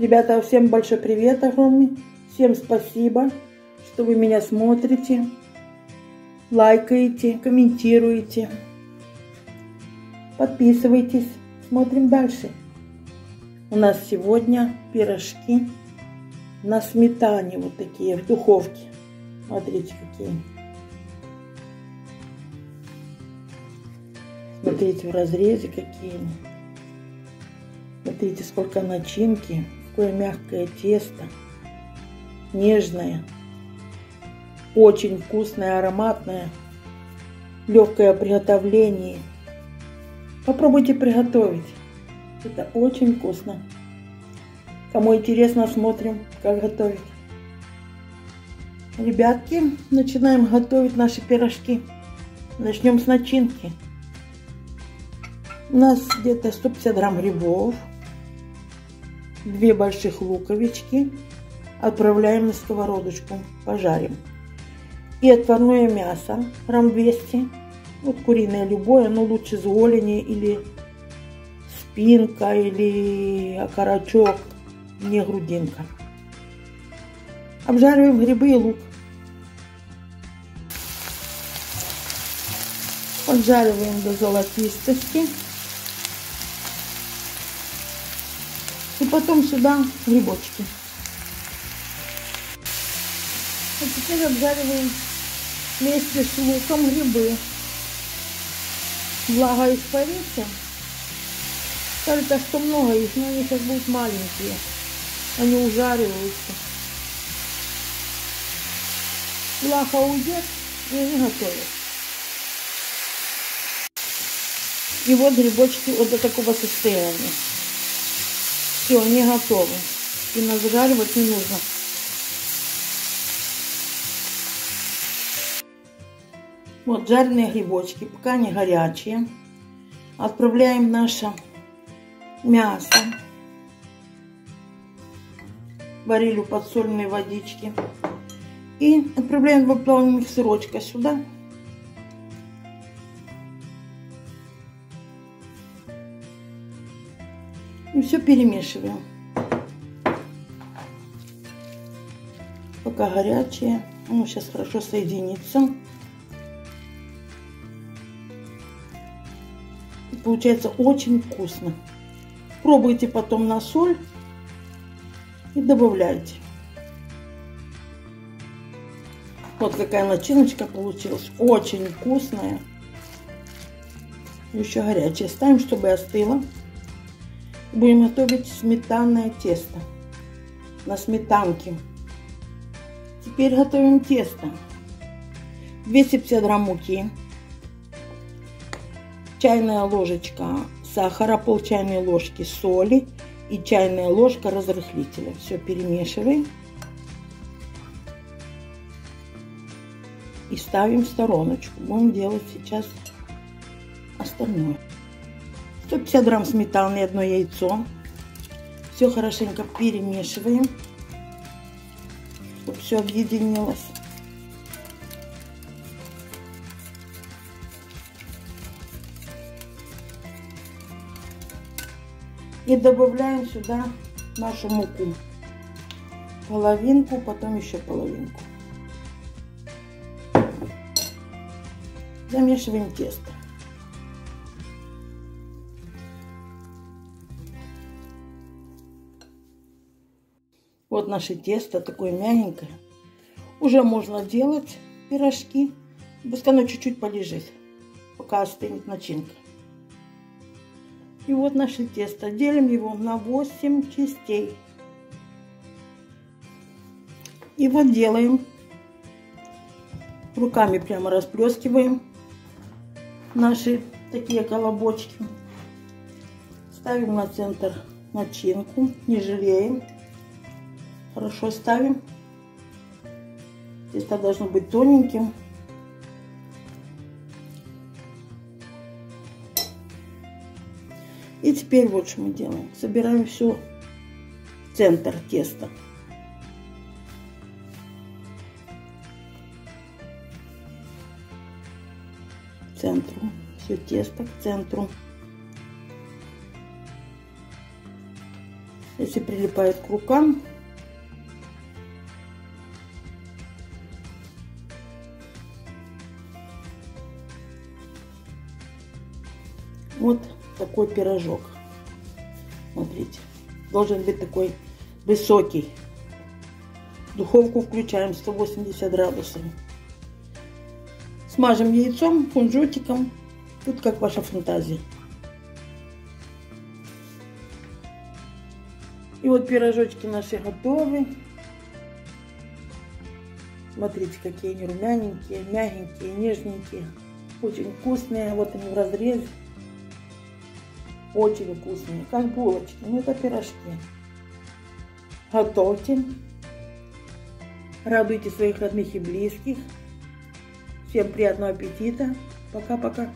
Ребята, всем большой привет огромный. Всем спасибо, что вы меня смотрите, лайкаете, комментируете. Подписывайтесь. Смотрим дальше. У нас сегодня пирожки на сметане. Вот такие в духовке. Смотрите, какие. Смотрите, в разрезе какие. Смотрите, сколько начинки. Какое мягкое тесто. Нежное. Очень вкусное, ароматное. Легкое приготовление. Попробуйте приготовить. Это очень вкусно. Кому интересно, смотрим, как готовить. Ребятки, начинаем готовить наши пирожки. Начнем с начинки. У нас где-то 150 грамм грибов, две больших луковички. Отправляем на сковородочку, пожарим. И отварное мясо, грамм 200. Вот куриное любое, но лучше с голени или спинка или окорочок, не грудинка. Обжариваем грибы и лук. Поджариваем до золотистости. И потом сюда грибочки. А теперь обжариваем вместе с луком грибы. Влага испарится. Кажется, что много их, но они сейчас будут маленькие. Они ужариваются. Влага уйдет, и они готовят. И вот грибочки вот до такого состояния. Все, они готовы. И назажаривать не нужно. Вот жареные грибочки, пока они горячие. Отправляем наше мясо. Варили в подсольной водичке. И отправляем два плавных сырочка сюда. И все перемешиваем. Пока горячее. Оно сейчас хорошо соединится. И получается очень вкусно. Пробуйте потом на соль и добавляйте. Вот какая начиночка получилась. Очень вкусная. Еще горячая. Ставим, чтобы остыло. Будем готовить сметанное тесто на сметанке. Теперь готовим тесто. 250 грамм муки. Чайная ложечка сахара, пол чайной ложки соли и чайная ложка разрыхлителя. Все перемешиваем. И ставим в стороночку. Будем делать сейчас остальное. 150 грамм сметаны одно яйцо. Все хорошенько перемешиваем, чтобы все объединилось. И добавляем сюда нашу муку. Половинку, потом еще половинку. Замешиваем тесто. Вот наше тесто такое мягенькое. Уже можно делать пирожки. Пускай оно чуть-чуть полежит, пока остынет начинка. И вот наше тесто. Делим его на 8 частей. И вот делаем. Руками прямо расплескиваем наши такие колобочки. Ставим на центр начинку, не жалеем. Хорошо ставим. Тесто должно быть тоненьким. И теперь вот что мы делаем. Собираем все центр теста. К центру. Все тесто к центру. Если прилипает к рукам, Вот такой пирожок. Смотрите. Должен быть такой высокий. Духовку включаем 180 градусов. Смажем яйцом, кунжутиком. Тут как ваша фантазия. И вот пирожочки наши готовы. Смотрите, какие они румяненькие, мягенькие, нежненькие. Очень вкусные. Вот они в разрезе. Очень вкусные, как булочки. Ну, это пирожки. Готовьте. Радуйте своих родных и близких. Всем приятного аппетита. Пока-пока.